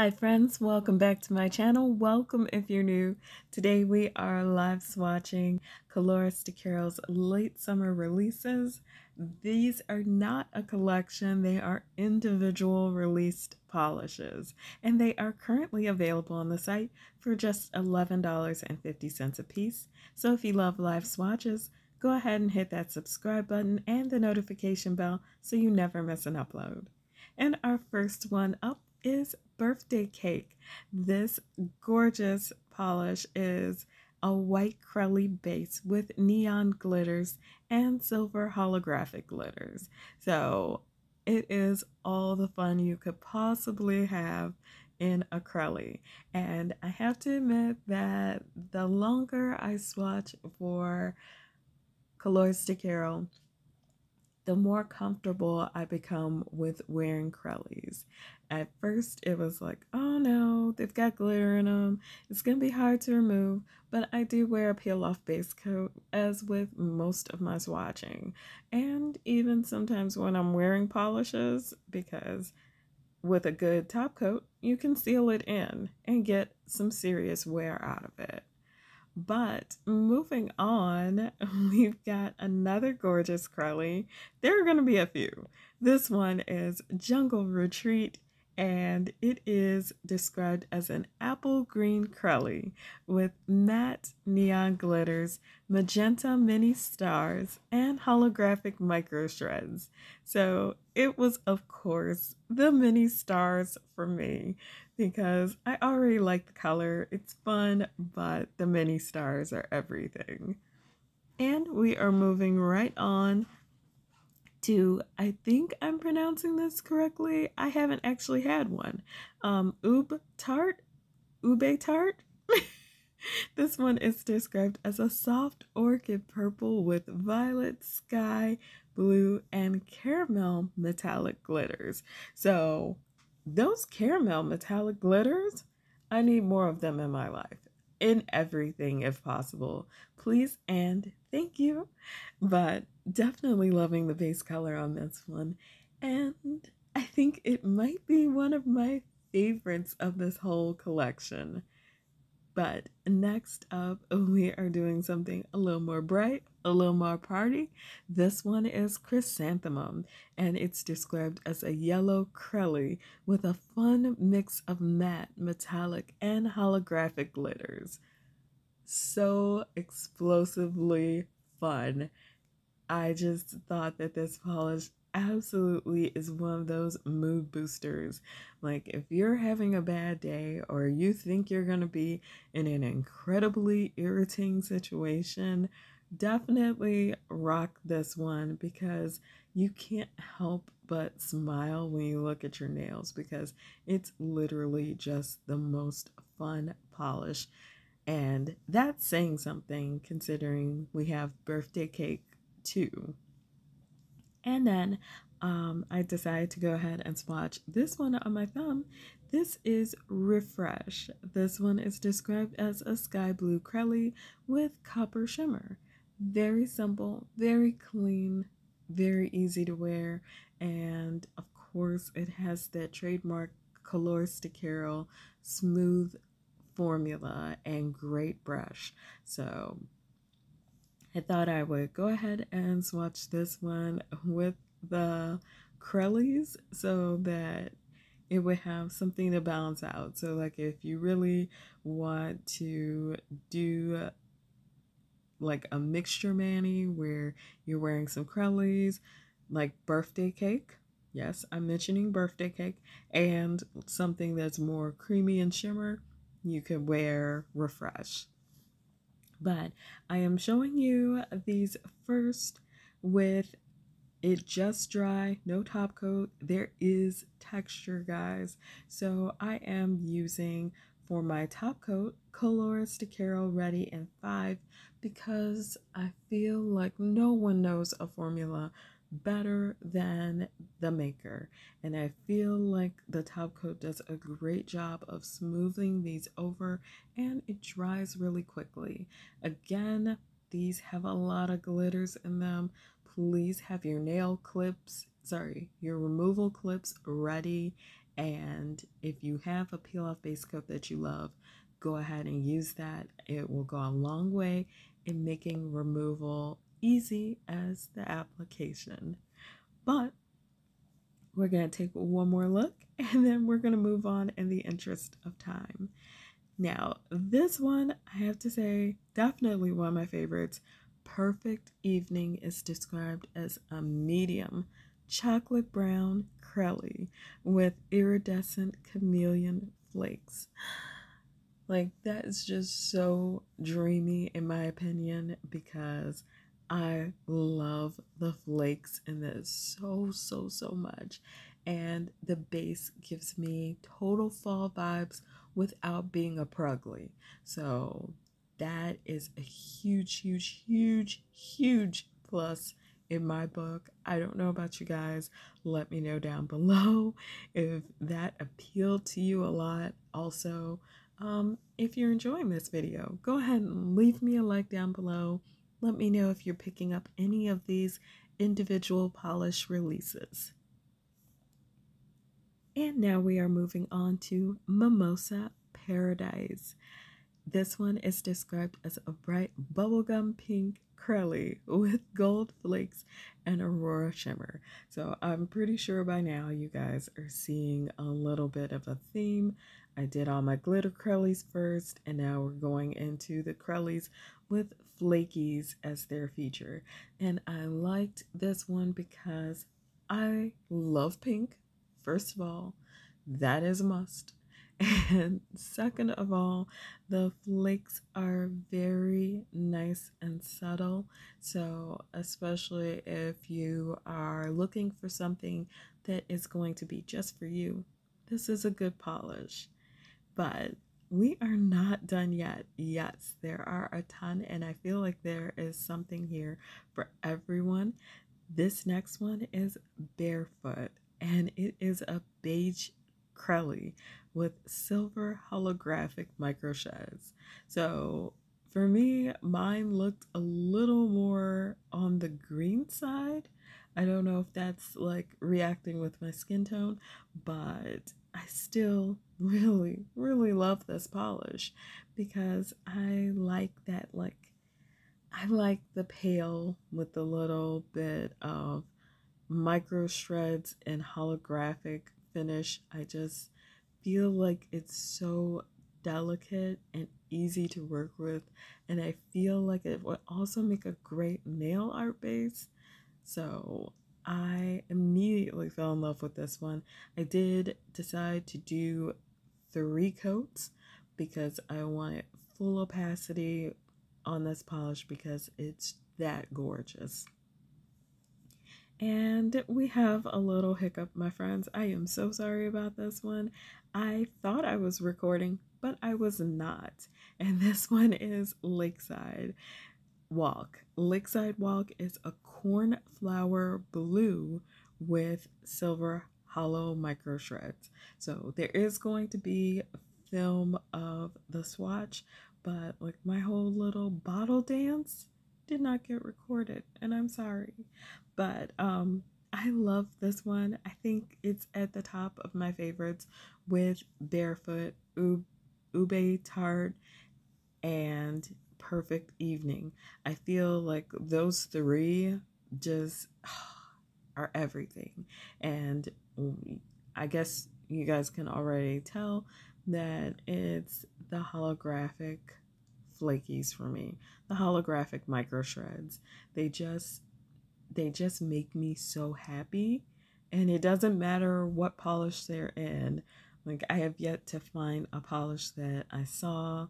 Hi friends, welcome back to my channel. Welcome if you're new. Today we are live swatching Colores de Carol's late summer releases. These are not a collection, they are individual released polishes and they are currently available on the site for just $11.50 a piece. So if you love live swatches, go ahead and hit that subscribe button and the notification bell so you never miss an upload. And our first one up is birthday cake. This gorgeous polish is a white crelly base with neon glitters and silver holographic glitters. So it is all the fun you could possibly have in a crelly. And I have to admit that the longer I swatch for Colores de Carol, the more comfortable I become with wearing crellies. At first, it was like, oh no, they've got glitter in them. It's going to be hard to remove, but I do wear a peel off base coat, as with most of my swatching. And even sometimes when I'm wearing polishes, because with a good top coat, you can seal it in and get some serious wear out of it. But moving on, we've got another gorgeous crelly. There are going to be a few. This one is Jungle Retreat and it is described as an apple green crelly with matte neon glitters, magenta mini stars, and holographic micro shreds. So it was, of course, the mini stars for me because I already like the color. It's fun, but the mini stars are everything. And we are moving right on to, I think I'm pronouncing this correctly. I haven't actually had one. Um, Ube Tart? Ube Tart? this one is described as a soft orchid purple with violet, sky, blue, and caramel metallic glitters. So, those caramel metallic glitters, I need more of them in my life in everything if possible. Please and thank you. But definitely loving the base color on this one. And I think it might be one of my favorites of this whole collection. But next up, we are doing something a little more bright, a little more party. This one is Chrysanthemum, and it's described as a yellow crelly with a fun mix of matte, metallic, and holographic glitters. So explosively fun. I just thought that this polish absolutely is one of those mood boosters. Like, if you're having a bad day or you think you're going to be in an incredibly irritating situation, definitely rock this one because you can't help but smile when you look at your nails because it's literally just the most fun polish. And that's saying something considering we have birthday cake too. And then um, I decided to go ahead and swatch this one on my thumb. This is Refresh. This one is described as a sky blue crelly with copper shimmer. Very simple, very clean, very easy to wear, and of course it has that trademark Colores de Carol smooth formula and great brush. So I thought I would go ahead and swatch this one with the Crellies so that it would have something to balance out. So, like, if you really want to do like a mixture mani where you're wearing some Crellies, like birthday cake. Yes, I'm mentioning birthday cake and something that's more creamy and shimmer. You could wear Refresh. But I am showing you these first with it just dry, no top coat. There is texture, guys. So I am using for my top coat Colores de Carol Ready in 5 because I feel like no one knows a formula better than the maker. And I feel like the top coat does a great job of smoothing these over and it dries really quickly. Again, these have a lot of glitters in them. Please have your nail clips, sorry, your removal clips ready And if you have a peel off base coat that you love, go ahead and use that. It will go a long way in making removal easy as the application. But we're going to take one more look and then we're going to move on in the interest of time. Now, this one, I have to say, definitely one of my favorites. Perfect Evening is described as a medium chocolate brown crelly with iridescent chameleon flakes. Like, that is just so dreamy, in my opinion, because I love the flakes in this so, so, so much. And the base gives me total fall vibes without being a prugly. So that is a huge, huge, huge, huge plus in my book. I don't know about you guys. Let me know down below if that appealed to you a lot. Also, um, if you're enjoying this video, go ahead and leave me a like down below. Let me know if you're picking up any of these individual polish releases. And now we are moving on to Mimosa Paradise. This one is described as a bright bubblegum pink crelly with gold flakes and aurora shimmer. So I'm pretty sure by now you guys are seeing a little bit of a theme. I did all my glitter crellies first, and now we're going into the crellies with flakies as their feature. And I liked this one because I love pink. First of all, that is a must. And second of all, the flakes are very nice and subtle. So, especially if you are looking for something that is going to be just for you, this is a good polish. But we are not done yet. Yes, there are a ton, and I feel like there is something here for everyone. This next one is Barefoot, and it is a beige Crelly with silver holographic micro shreds. So for me, mine looked a little more on the green side. I don't know if that's like reacting with my skin tone, but I still really, really love this polish because I like that, like, I like the pale with the little bit of micro shreds and holographic finish. I just feel like it's so delicate and easy to work with, and I feel like it would also make a great nail art base. So I immediately fell in love with this one. I did decide to do three coats because I wanted full opacity on this polish because it's that gorgeous. And we have a little hiccup, my friends. I am so sorry about this one. I thought I was recording, but I was not. And this one is Lakeside Walk. Lakeside Walk is a cornflower blue with silver holo micro shreds. So there is going to be film of the swatch, but like my whole little bottle dance did not get recorded, and I'm sorry. But um, I love this one. I think it's at the top of my favorites with Barefoot, Ube, Ube Tart, and Perfect Evening. I feel like those three just are everything. And mm, I guess you guys can already tell that it's the holographic flakies for me. The holographic micro shreds. They just they just make me so happy. And it doesn't matter what polish they're in. Like I have yet to find a polish that I saw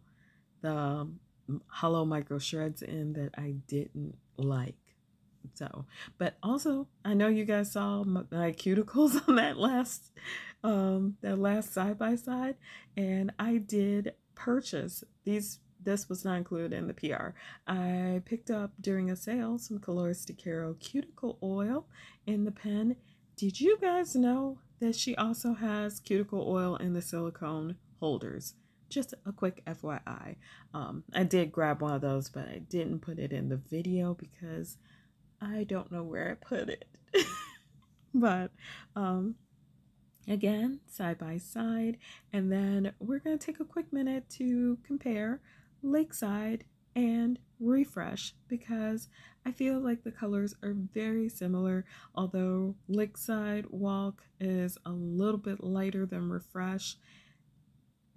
the holo micro shreds in that I didn't like. So, but also I know you guys saw my, my cuticles on that last um that last side by side and I did purchase these this was not included in the PR. I picked up during a sale some Colores de Caro cuticle oil in the pen. Did you guys know that she also has cuticle oil in the silicone holders? Just a quick FYI. Um, I did grab one of those, but I didn't put it in the video because I don't know where I put it. but um, again side by side and then we're going to take a quick minute to compare lakeside and refresh because I feel like the colors are very similar although lakeside walk is a little bit lighter than refresh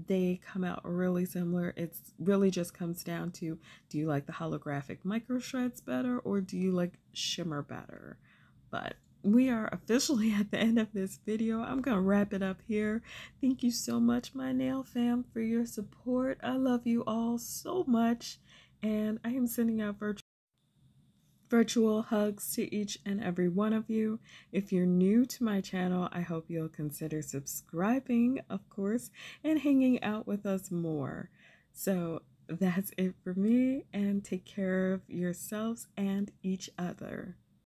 they come out really similar it's really just comes down to do you like the holographic micro shreds better or do you like shimmer better but we are officially at the end of this video. I'm going to wrap it up here. Thank you so much, my nail fam, for your support. I love you all so much. And I am sending out virtual virtual hugs to each and every one of you. If you're new to my channel, I hope you'll consider subscribing, of course, and hanging out with us more. So that's it for me, and take care of yourselves and each other.